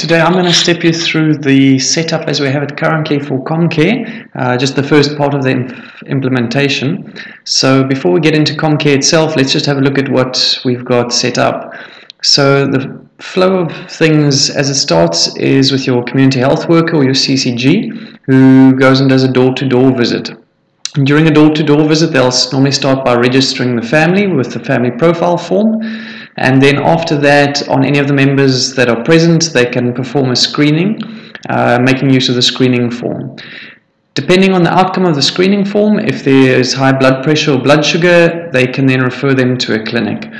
Today I'm going to step you through the setup as we have it currently for CommCare, uh, just the first part of the implementation. So before we get into CommCare itself, let's just have a look at what we've got set up. So the flow of things as it starts is with your community health worker or your CCG who goes and does a door-to-door -door visit. During a door-to-door -door visit, they'll normally start by registering the family with the family profile form and then after that on any of the members that are present they can perform a screening uh, making use of the screening form. Depending on the outcome of the screening form, if there is high blood pressure or blood sugar, they can then refer them to a clinic.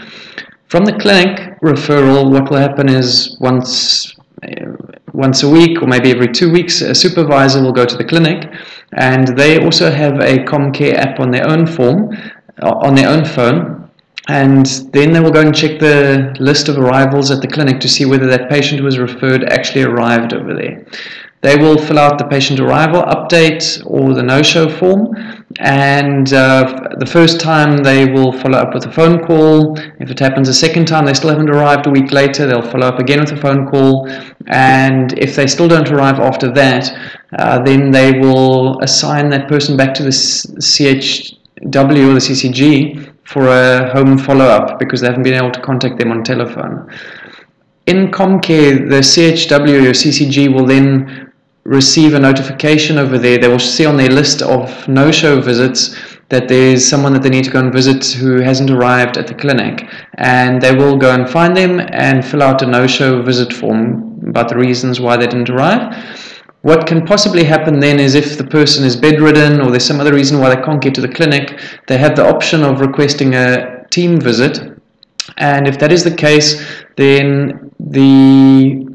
From the clinic referral, what will happen is once uh, once a week or maybe every two weeks, a supervisor will go to the clinic and they also have a CommCare app on their own form, uh, on their own phone and then they will go and check the list of arrivals at the clinic to see whether that patient who was referred actually arrived over there. They will fill out the patient arrival update or the no-show form and uh, the first time they will follow up with a phone call. If it happens a second time they still haven't arrived a week later they'll follow up again with a phone call and if they still don't arrive after that uh, then they will assign that person back to the CHW or the CCG for a home follow-up because they haven't been able to contact them on telephone. In CommCare, the CHW or CCG will then receive a notification over there. They will see on their list of no-show visits that there's someone that they need to go and visit who hasn't arrived at the clinic. And they will go and find them and fill out a no-show visit form about the reasons why they didn't arrive. What can possibly happen then is if the person is bedridden or there's some other reason why they can't get to the clinic, they have the option of requesting a team visit. And if that is the case, then the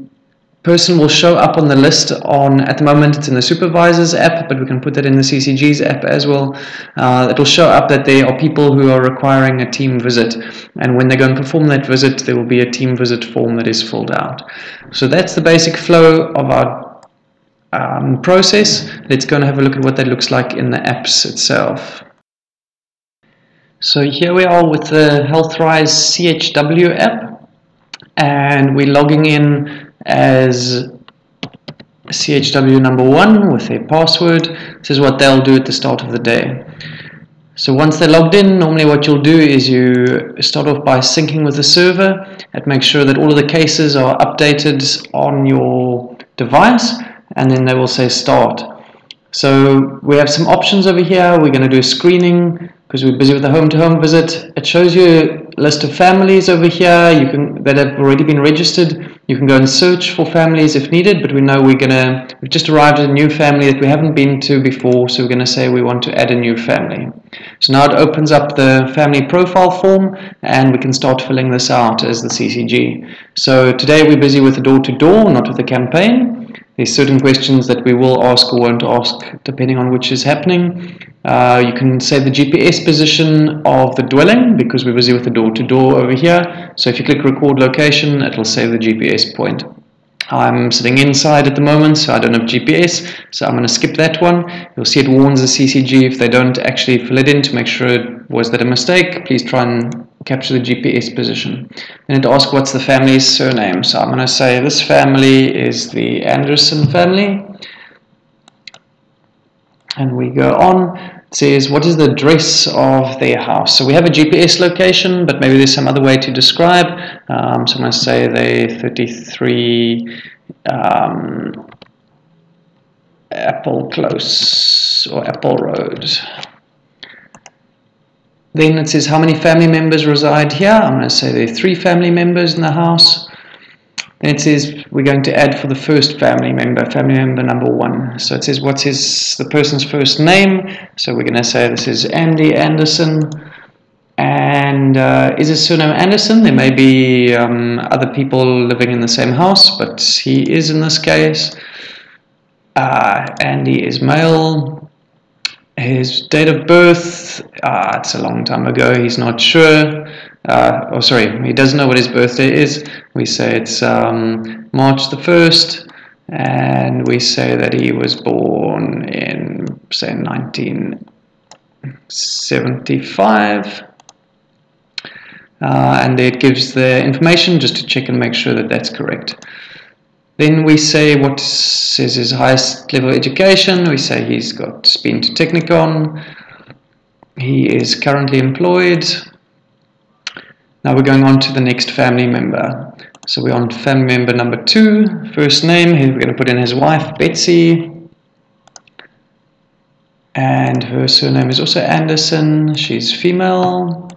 person will show up on the list on, at the moment it's in the supervisors app, but we can put that in the CCG's app as well. Uh, it will show up that there are people who are requiring a team visit. And when they go and perform that visit, there will be a team visit form that is filled out. So that's the basic flow of our um, process. Let's go and have a look at what that looks like in the apps itself. So here we are with the HealthRise CHW app and we're logging in as CHW number one with a password. This is what they'll do at the start of the day. So once they're logged in, normally what you'll do is you start off by syncing with the server and make sure that all of the cases are updated on your device and then they will say start. So we have some options over here. We're going to do a screening because we're busy with the home-to-home -home visit. It shows you a list of families over here you can that have already been registered. You can go and search for families if needed, but we know we're going to, we've just arrived at a new family that we haven't been to before, so we're going to say we want to add a new family. So now it opens up the family profile form and we can start filling this out as the CCG. So today we're busy with the door-to-door, -door, not with the campaign. There's certain questions that we will ask or won't ask depending on which is happening. Uh, you can say the GPS position of the dwelling because we're busy with the door-to-door -door over here. So if you click record location, it'll say the GPS point. I'm sitting inside at the moment, so I don't have GPS, so I'm going to skip that one. You'll see it warns the CCG if they don't actually fill it in to make sure it was that a mistake. Please try and capture the GPS position. Then it asks what's the family's surname. So I'm going to say this family is the Anderson family. And we go on. It says what is the address of their house. So we have a GPS location, but maybe there's some other way to describe. Um, so I'm going to say they 33 um, Apple Close or Apple Road. Then it says how many family members reside here. I'm going to say there are three family members in the house. Then it says we're going to add for the first family member, family member number one. So it says what's his the person's first name. So we're going to say this is Andy Anderson. And uh, is his surname Anderson? There may be um, other people living in the same house, but he is in this case. Uh, Andy is male. His date of birth, uh, it's a long time ago, he's not sure. Uh, oh, sorry, he doesn't know what his birthday is. We say it's um, March the 1st, and we say that he was born in, say, 1975. Uh, and it gives the information just to check and make sure that that's correct. Then we say what is his highest level of education. We say he's got been to Technikon. He is currently employed. Now we're going on to the next family member. So we're on family member number two. First name, we're going to put in his wife, Betsy. And her surname is also Anderson. She's female.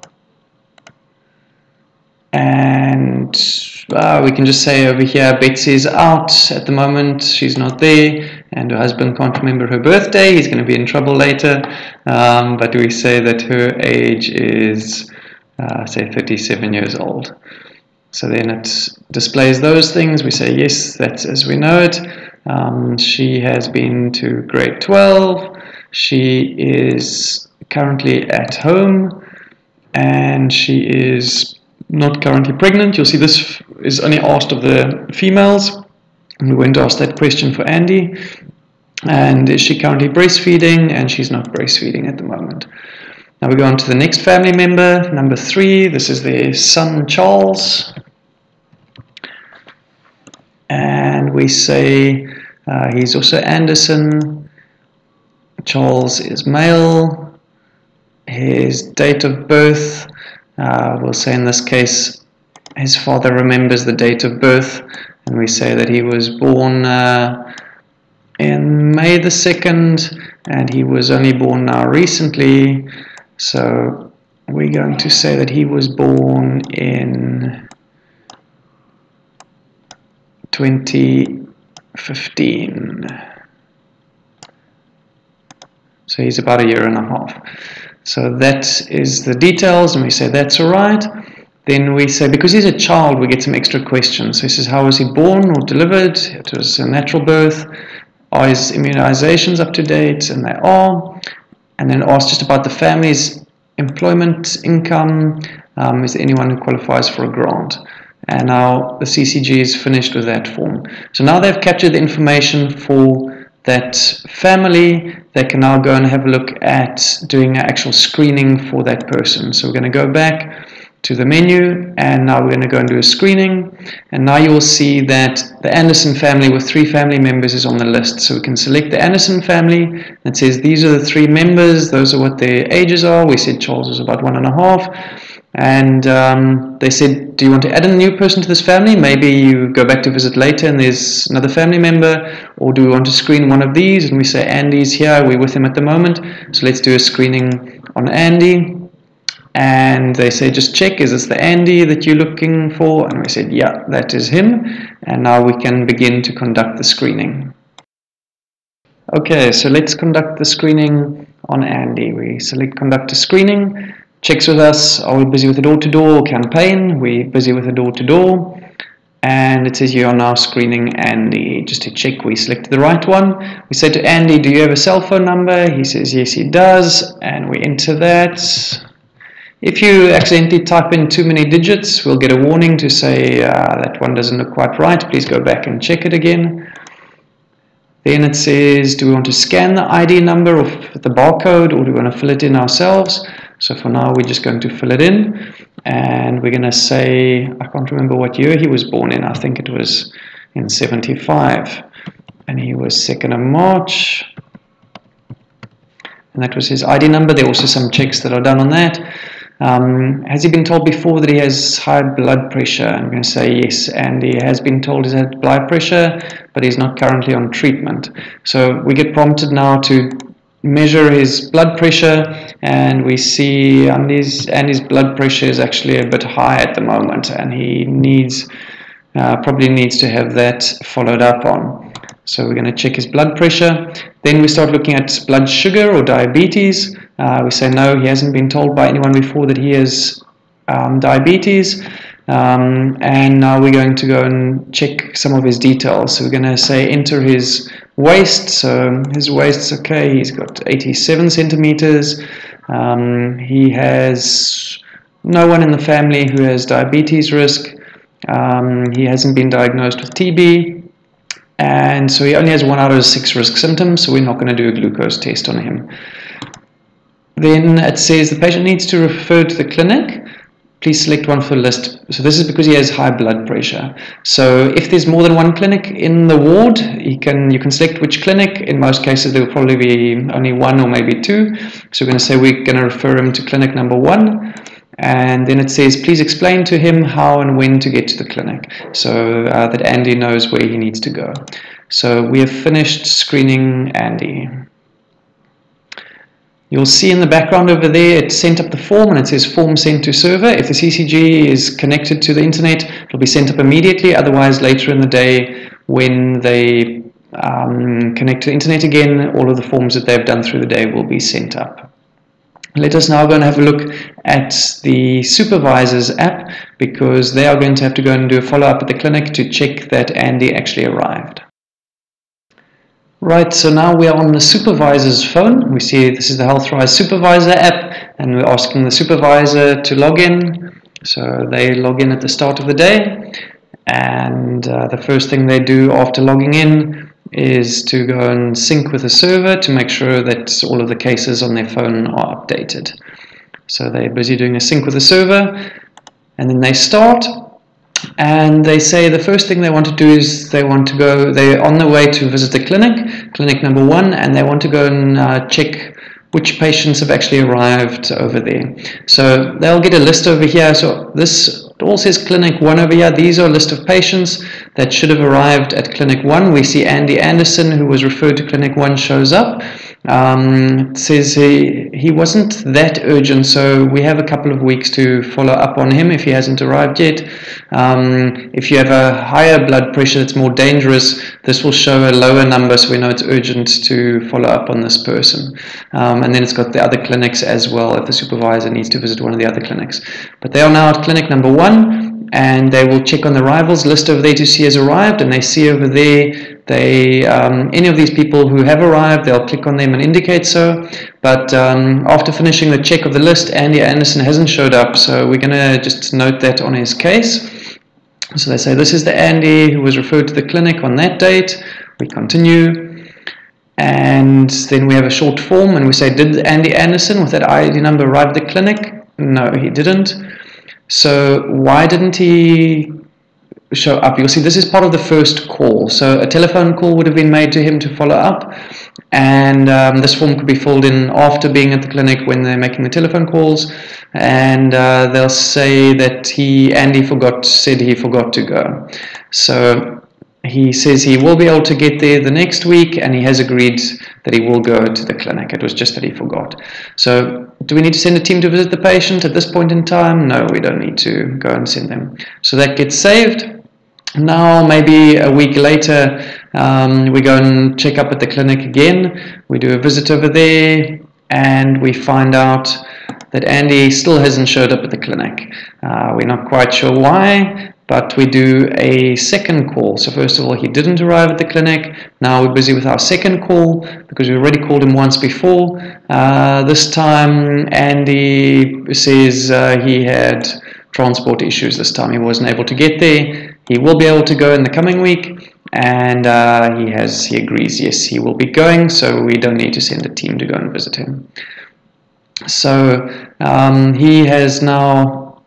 And uh, we can just say over here, Betsy's out at the moment. She's not there. And her husband can't remember her birthday. He's going to be in trouble later. Um, but we say that her age is, uh, say, 37 years old. So then it displays those things. We say, yes, that's as we know it. Um, she has been to grade 12. She is currently at home and she is not currently pregnant. You'll see this is only asked of the females. We went to ask that question for Andy. And is she currently breastfeeding? And she's not breastfeeding at the moment. Now we go on to the next family member, number three. This is their son Charles. And we say uh, he's also Anderson. Charles is male. His date of birth, uh, we'll say in this case, his father remembers the date of birth, and we say that he was born uh, in May the 2nd, and he was only born now recently. So we're going to say that he was born in 2015. So he's about a year and a half. So that is the details, and we say that's all right. Then we say, because he's a child, we get some extra questions. So he says, how was he born or delivered? It was a natural birth. Are his immunizations up to date? And they are. And then ask just about the family's employment income. Um, is there anyone who qualifies for a grant? And now the CCG is finished with that form. So now they've captured the information for that family, they can now go and have a look at doing an actual screening for that person. So we're going to go back to the menu and now we're going to go and do a screening. And now you will see that the Anderson family with three family members is on the list. So we can select the Anderson family that says these are the three members. Those are what their ages are. We said Charles is about one and a half. And um, they said do you want to add a new person to this family? Maybe you go back to visit later and there's another family member. Or do we want to screen one of these? And we say Andy's here. We're with him at the moment. So let's do a screening on Andy and they say just check is this the Andy that you're looking for? And we said yeah that is him. And now we can begin to conduct the screening. Okay so let's conduct the screening on Andy. We select conduct a screening checks with us are we busy with a door-to-door -door campaign? We're busy with a door-to-door. -door. and it says you are now screening Andy. Just to check we select the right one. We say to Andy do you have a cell phone number? He says yes he does. And we enter that if you accidentally type in too many digits, we'll get a warning to say uh, that one doesn't look quite right. Please go back and check it again. Then it says, do we want to scan the ID number or the barcode or do we want to fill it in ourselves? So for now, we're just going to fill it in. And we're going to say, I can't remember what year he was born in. I think it was in 75. And he was 2nd of March. And that was his ID number. There are also some checks that are done on that. Um, has he been told before that he has high blood pressure? I'm going to say yes, and he has been told he has blood pressure, but he's not currently on treatment. So we get prompted now to measure his blood pressure, and we see Andy's, Andy's blood pressure is actually a bit high at the moment, and he needs uh, probably needs to have that followed up on. So we're going to check his blood pressure. Then we start looking at blood sugar or diabetes. Uh, we say no, he hasn't been told by anyone before that he has um, diabetes. Um, and now we're going to go and check some of his details. So we're going to say enter his waist. So his waist's okay. He's got 87 centimeters. Um, he has no one in the family who has diabetes risk. Um, he hasn't been diagnosed with TB and so he only has one out of six risk symptoms, so we're not going to do a glucose test on him. Then it says the patient needs to refer to the clinic. please select one for the list. So this is because he has high blood pressure. So if there's more than one clinic in the ward, you can you can select which clinic. In most cases, there will probably be only one or maybe two. So we're going to say we're going to refer him to clinic number one. And then it says, please explain to him how and when to get to the clinic so uh, that Andy knows where he needs to go. So we have finished screening Andy. You'll see in the background over there, it sent up the form and it says form sent to server. If the CCG is connected to the internet, it'll be sent up immediately. Otherwise, later in the day, when they um, connect to the internet again, all of the forms that they've done through the day will be sent up. Let us now go and have a look at the supervisors app because they are going to have to go and do a follow-up at the clinic to check that Andy actually arrived. Right, so now we are on the supervisor's phone. We see this is the HealthRise supervisor app and we're asking the supervisor to log in. So they log in at the start of the day and uh, the first thing they do after logging in is to go and sync with the server to make sure that all of the cases on their phone are updated. So they're busy doing a sync with the server and then they start and they say the first thing they want to do is they want to go they're on the way to visit the clinic clinic number one and they want to go and uh, check which patients have actually arrived over there. So they'll get a list over here. So this all says clinic one over here. These are a list of patients that should have arrived at clinic one. We see Andy Anderson who was referred to clinic one shows up um, says he, he wasn't that urgent, so we have a couple of weeks to follow up on him if he hasn't arrived yet. Um, if you have a higher blood pressure that's more dangerous, this will show a lower number, so we know it's urgent to follow up on this person. Um, and then it's got the other clinics as well if the supervisor needs to visit one of the other clinics. But they are now at clinic number one and they will check on the arrivals list over there to see has arrived and they see over there they um, any of these people who have arrived they'll click on them and indicate so. But um, after finishing the check of the list Andy Anderson hasn't showed up so we're gonna just note that on his case. So they say this is the Andy who was referred to the clinic on that date. We continue and then we have a short form and we say did Andy Anderson with that ID number arrive at the clinic? No he didn't so why didn't he show up? You'll see this is part of the first call. So a telephone call would have been made to him to follow up. And um, this form could be filled in after being at the clinic when they're making the telephone calls. And uh, they'll say that he, Andy forgot, said he forgot to go. So he says he will be able to get there the next week and he has agreed that he will go to the clinic. It was just that he forgot. So do we need to send a team to visit the patient at this point in time? No, we don't need to go and send them. So that gets saved. Now, maybe a week later, um, we go and check up at the clinic again. We do a visit over there and we find out that Andy still hasn't showed up at the clinic. Uh, we're not quite sure why, but we do a second call. So first of all, he didn't arrive at the clinic. Now we're busy with our second call because we already called him once before. Uh, this time, Andy says uh, he had transport issues this time. He wasn't able to get there. He will be able to go in the coming week. And uh, he has he agrees, yes, he will be going, so we don't need to send a team to go and visit him. So um, he has now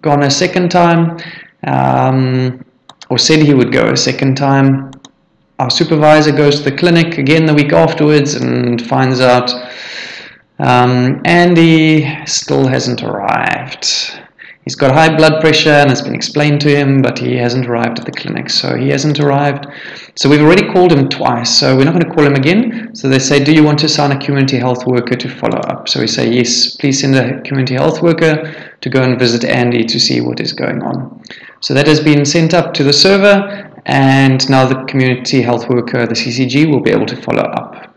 gone a second time um, or said he would go a second time. Our supervisor goes to the clinic again the week afterwards and finds out um, Andy still hasn't arrived. He's got high blood pressure and it's been explained to him, but he hasn't arrived at the clinic. So he hasn't arrived. So we've already called him twice, so we're not going to call him again. So they say, do you want to assign a community health worker to follow up? So we say, yes, please send a community health worker to go and visit Andy to see what is going on. So that has been sent up to the server and now the community health worker, the CCG, will be able to follow up.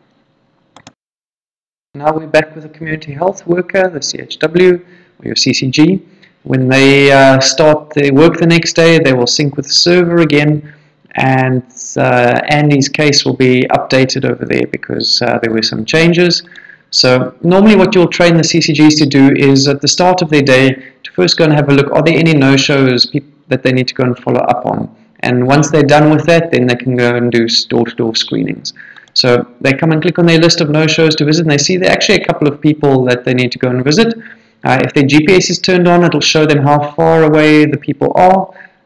Now we're back with the community health worker, the CHW, or your CCG. When they uh, start their work the next day, they will sync with the server again and uh, Andy's case will be updated over there because uh, there were some changes. So normally what you'll train the CCGs to do is at the start of their day to first go and have a look, are there any no-shows that they need to go and follow up on? And once they're done with that, then they can go and do door-to-door -door screenings. So they come and click on their list of no-shows to visit, and they see there are actually a couple of people that they need to go and visit. Uh, if their GPS is turned on, it'll show them how far away the people are,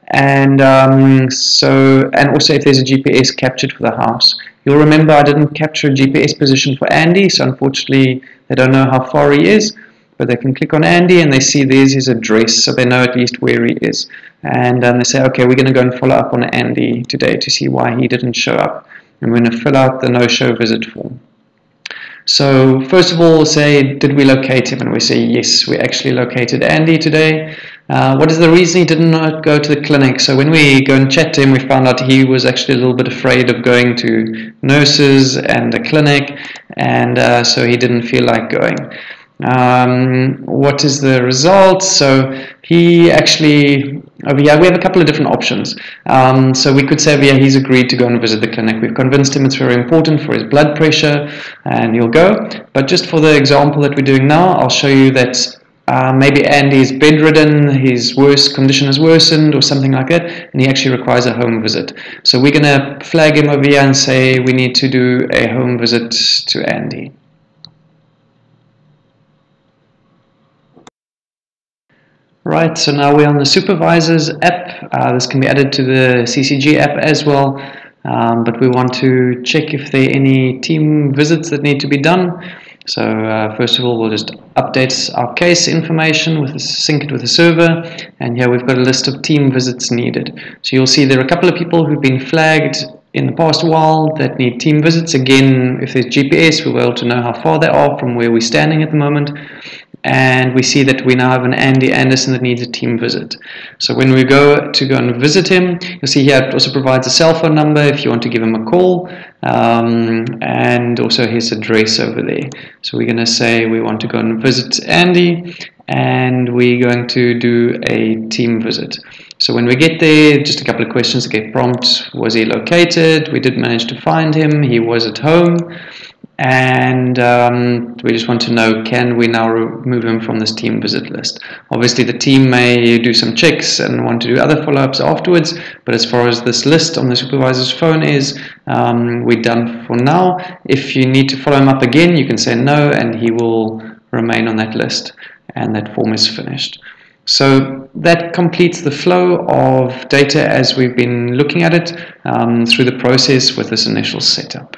and um, so and also if there's a GPS captured for the house. You'll remember I didn't capture a GPS position for Andy, so unfortunately they don't know how far he is, but they can click on Andy and they see there's his address, so they know at least where he is. And um, they say, okay, we're going to go and follow up on Andy today to see why he didn't show up. And we're going to fill out the no-show visit form. So first of all, say, did we locate him? And we say, yes, we actually located Andy today. Uh, what is the reason he did not go to the clinic? So when we go and chat to him, we found out he was actually a little bit afraid of going to nurses and the clinic, and uh, so he didn't feel like going. Um, what is the result? So he actually, over here, we have a couple of different options. Um, so we could say, yeah, he's agreed to go and visit the clinic. We've convinced him it's very important for his blood pressure, and he'll go. But just for the example that we're doing now, I'll show you that uh, maybe Andy is bedridden, his worst condition has worsened or something like that, and he actually requires a home visit. So we're going to flag him over here and say we need to do a home visit to Andy. Right, so now we're on the supervisors app. Uh, this can be added to the CCG app as well, um, but we want to check if there are any team visits that need to be done. So uh, first of all, we'll just update our case information with sync it with the server, and here we've got a list of team visits needed. So you'll see there are a couple of people who've been flagged in the past while that need team visits. Again, if there's GPS, we'll able to know how far they are from where we're standing at the moment and we see that we now have an Andy Anderson that needs a team visit. So when we go to go and visit him, you'll see here it also provides a cell phone number if you want to give him a call, um, and also his address over there. So we're going to say we want to go and visit Andy, and we're going to do a team visit. So when we get there, just a couple of questions to get prompt. Was he located? We did manage to find him. He was at home and um, we just want to know can we now remove him from this team visit list obviously the team may do some checks and want to do other follow-ups afterwards but as far as this list on the supervisor's phone is um, we're done for now if you need to follow him up again you can say no and he will remain on that list and that form is finished so that completes the flow of data as we've been looking at it um, through the process with this initial setup.